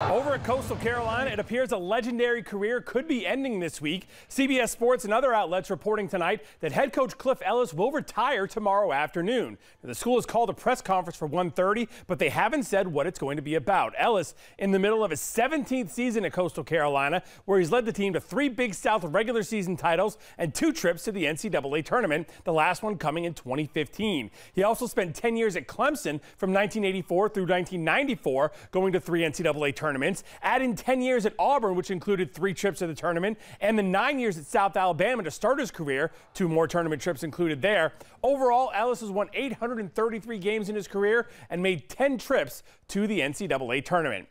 Over at Coastal Carolina, it appears a legendary career could be ending this week. CBS Sports and other outlets reporting tonight that head coach Cliff Ellis will retire tomorrow afternoon. The school has called a press conference for 1:30, but they haven't said what it's going to be about. Ellis, in the middle of his 17th season at Coastal Carolina, where he's led the team to three Big South regular season titles and two trips to the NCAA tournament, the last one coming in 2015. He also spent 10 years at Clemson from 1984 through 1994, going to three NCAA tournaments tournaments, adding 10 years at Auburn, which included three trips to the tournament, and the nine years at South Alabama to start his career, two more tournament trips included there. Overall, Ellis has won 833 games in his career and made 10 trips to the NCAA tournament.